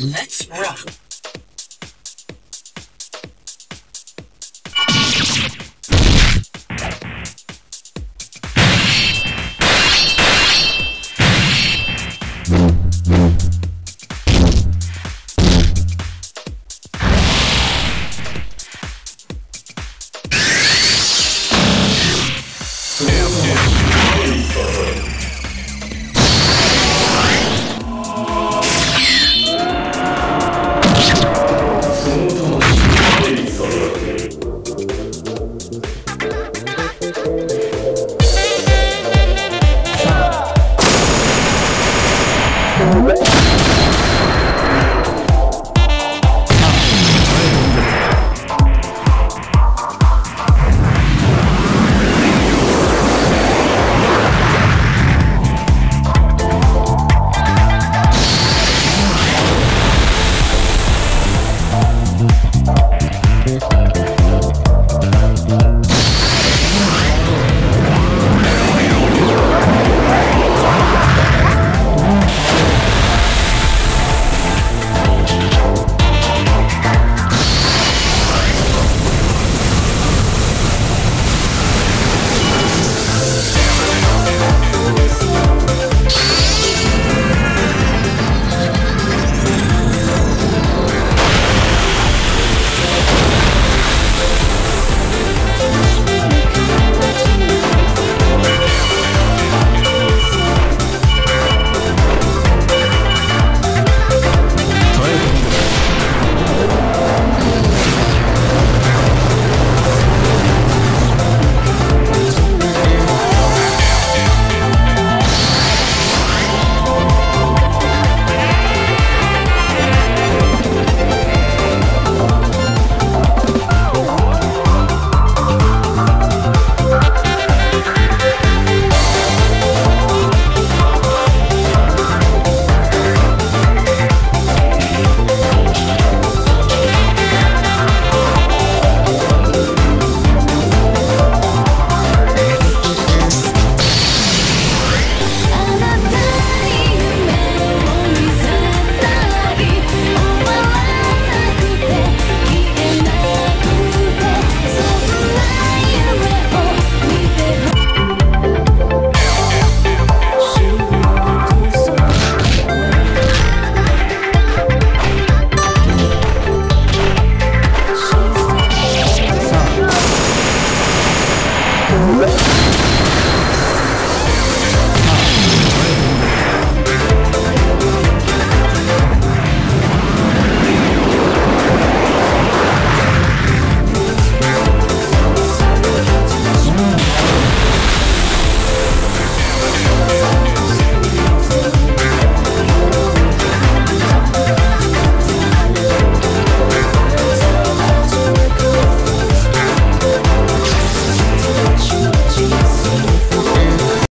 Let's rock. Now. Mm-hmm.